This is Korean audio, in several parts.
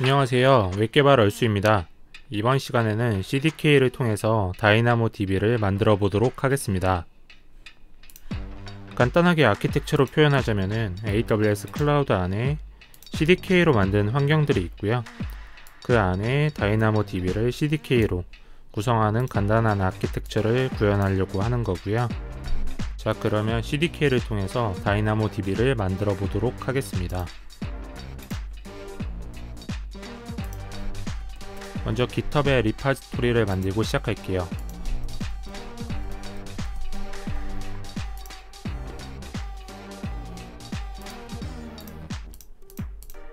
안녕하세요. 웹개발 얼수입니다. 이번 시간에는 CDK를 통해서 DynamoDB를 만들어 보도록 하겠습니다. 간단하게 아키텍처로 표현하자면 AWS 클라우드 안에 CDK로 만든 환경들이 있고요. 그 안에 DynamoDB를 CDK로 구성하는 간단한 아키텍처를 구현하려고 하는 거고요. 자 그러면 CDK를 통해서 DynamoDB를 만들어 보도록 하겠습니다 먼저 GitHub에 repository를 만들고 시작할게요.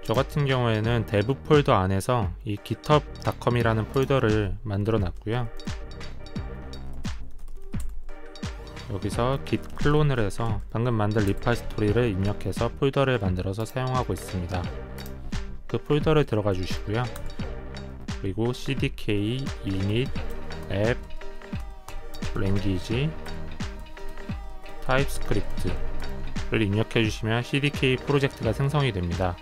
저 같은 경우에는 dev 폴더 안에서 이 github.com이라는 폴더를 만들어 놨고요. 여기서 git 클론을 해서 방금 만든 repository를 입력해서 폴더를 만들어서 사용하고 있습니다. 그 폴더를 들어가 주시고요. 그리고 cdk init app language typescript를 입력해 주시면 cdk 프로젝트가 생성이 됩니다.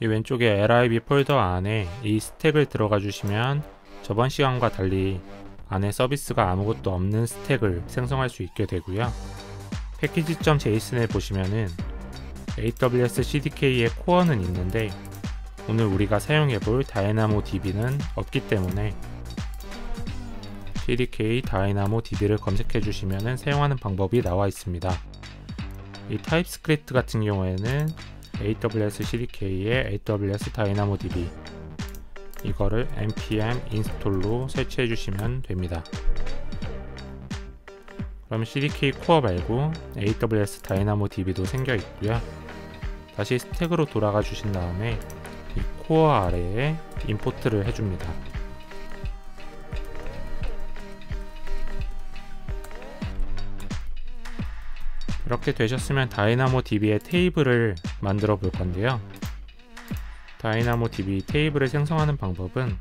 이 왼쪽에 lib 폴더 안에 이 스택을 들어가 주시면 저번 시간과 달리 안에 서비스가 아무것도 없는 스택을 생성할 수 있게 되고요. package.json을 보시면은 AWS CDK의 코어는 있는데 오늘 우리가 사용해볼 DynamoDB는 없기 때문에 CDK DynamoDB를 검색해 주시면 사용하는 방법이 나와 있습니다. 이 TypeScript 같은 경우에는 AWS CDK의 AWS DynamoDB 이거를 npm install로 설치해 주시면 됩니다. 그럼 CDK 코어 말고 AWS DynamoDB도 생겨 있고요. 다시 스택으로 돌아가 주신 다음에 이 코어 아래에 import를 해줍니다. 이렇게 되셨으면 DynamoDB의 테이블을 만들어 볼 건데요. DynamoDB 테이블을 생성하는 방법은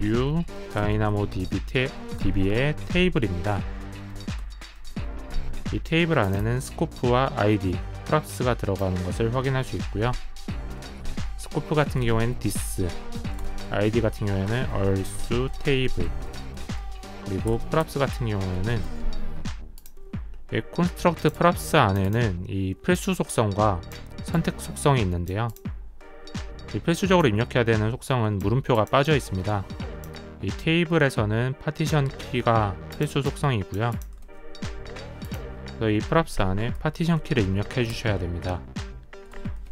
new 테, DB의 테이블입니다. 이 테이블 안에는 scope와 아이디, props가 들어가는 것을 확인할 수 있고요. scope 같은 경우에는 this, 아이디 같은 경우에는 얼수 테이블, 그리고 props 같은 경우에는 이 construct props 안에는 이 필수 속성과 선택 속성이 있는데요. 이 필수적으로 입력해야 되는 속성은 물음표가 빠져 있습니다. 이 테이블에서는 파티션 키가 필수 속성이고요. 그래서 이 props 안에 파티션 키를 입력해 주셔야 됩니다.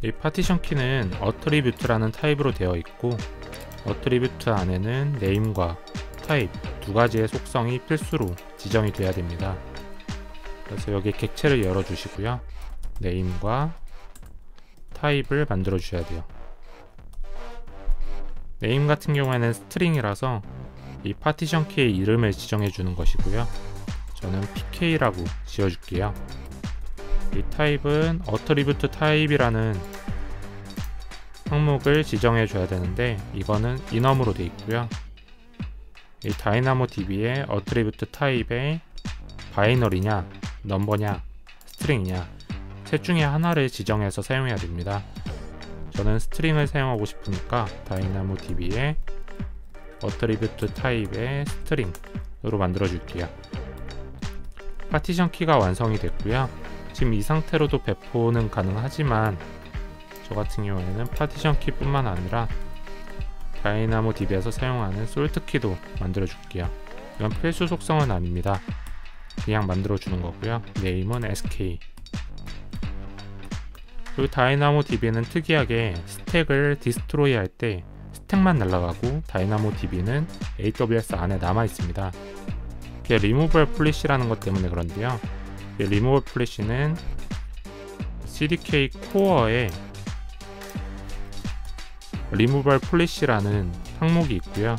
이 파티션 키는 attribute라는 타입으로 되어 있고 attribute 안에는 name과 타입 두 가지의 속성이 필수로 지정이 돼야 됩니다. 그래서 여기 객체를 열어 주시고요. name과 타입을 만들어 주셔야 돼요. name 같은 경우에는 string이라서 이 파티션 키의 이름을 지정해 주는 것이고요. 저는 pk라고 지어줄게요. 이 타입은 attribute 타입이라는 항목을 지정해 줘야 되는데 이거는 enum으로 되어 있고요. 이 DynamoDB의 attribute 타입에 binary냐, number냐, string이냐 셋 중에 하나를 지정해서 사용해야 됩니다. 저는 string을 사용하고 싶으니까 DynamoDB의 attribute 타입의 string으로 만들어 줄게요. 파티션 키가 완성이 됐고요. 지금 이 상태로도 배포는 가능하지만 저 같은 경우에는 파티션 키 뿐만 아니라 DynamoDB에서 사용하는 sort key도 만들어 줄게요. 이건 필수 속성은 아닙니다. 그냥 만들어 주는 거고요. name은 SK 그리고 DynamoDB는 특이하게 스택을 destroy 할 때 스택만 날아가고 DynamoDB는 AWS 안에 남아 있습니다. 이게 리무벌 플래시라는 것 때문에 그런데요. 리무벌 플래시는 CDK 코어에 리무벌 플래시라는 항목이 있고요.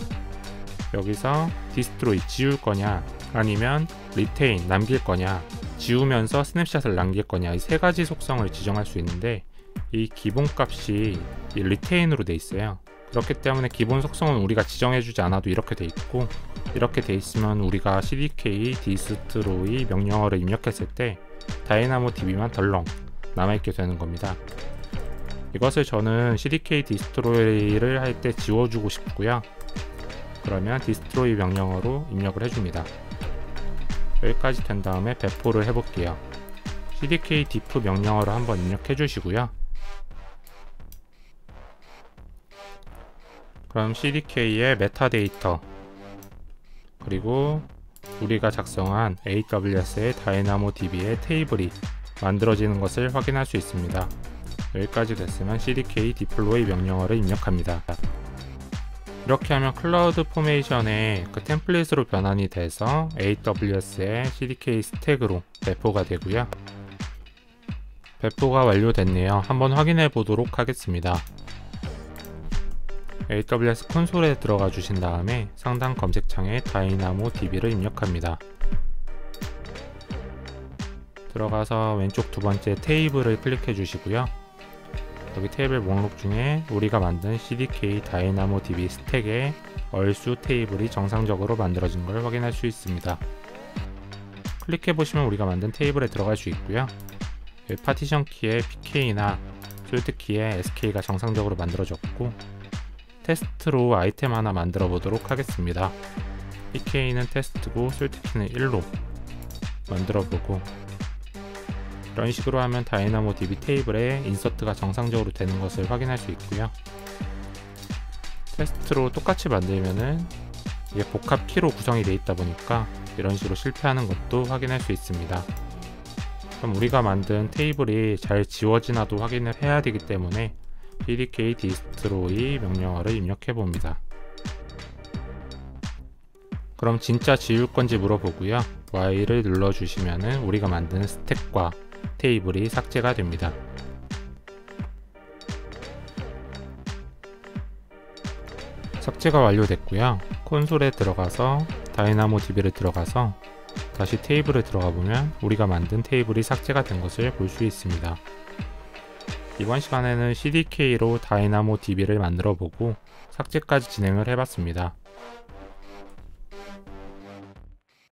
여기서 destroy 지울 거냐 아니면 retain 남길 거냐 지우면서 snapshot을 남길 거냐 이 세 가지 속성을 지정할 수 있는데 이 기본 값이 이 retain으로 돼 있어요. 그렇기 때문에 기본 속성은 우리가 지정해주지 않아도 이렇게 돼 있고 이렇게 돼 있으면 우리가 cdk destroy 명령어를 입력했을 때 DynamoDB만 덜렁 남아있게 되는 겁니다. 이것을 저는 cdk destroy를 할 때 지워주고 싶고요. 그러면 destroy 명령어로 입력을 해줍니다. 여기까지 된 다음에 배포를 해볼게요. cdk diff 명령어를 한번 입력해 주시고요. 그럼 cdk의 메타데이터 그리고 우리가 작성한 AWS의 DynamoDB의 테이블이 만들어지는 것을 확인할 수 있습니다. 여기까지 됐으면 cdk deploy 명령어를 입력합니다. 이렇게 하면 CloudFormation의 그 템플릿으로 변환이 돼서 AWS의 CDK 스택으로 배포가 되고요. 배포가 완료됐네요. 한번 확인해 보도록 하겠습니다. AWS 콘솔에 들어가 주신 다음에 상단 검색창에 DynamoDB를 입력합니다. 들어가서 왼쪽 두 번째 테이블을 클릭해 주시고요. 여기 테이블 목록 중에 우리가 만든 CDK DynamoDB 스택에 얼수 테이블이 정상적으로 만들어진 걸 확인할 수 있습니다. 클릭해 보시면 우리가 만든 테이블에 들어갈 수 있고요. 파티션 키에 PK나 sort key에 SK가 정상적으로 만들어졌고 테스트로 아이템 하나 만들어 보도록 하겠습니다. PK는 테스트고 솔트 키는 1로 만들어 보고 이런 식으로 하면 다이나모 DB 테이블에 인서트가 정상적으로 되는 것을 확인할 수 있고요. 테스트로 똑같이 만들면은 이게 복합 키로 구성이 되어 있다 보니까 이런 식으로 실패하는 것도 확인할 수 있습니다. 그럼 우리가 만든 테이블이 잘 지워지나도 확인을 해야 되기 때문에 pdk destroy 명령어를 입력해 봅니다. 그럼 진짜 지울 건지 물어보고요. Y를 눌러주시면 우리가 만든 스택과 테이블이 삭제가 됩니다. 삭제가 완료됐고요. 콘솔에 들어가서 다이나모 DB를 들어가서 다시 테이블에 들어가 보면 우리가 만든 테이블이 삭제가 된 것을 볼 수 있습니다. 이번 시간에는 CDK로 다이나모 DB를 만들어 보고 삭제까지 진행을 해봤습니다.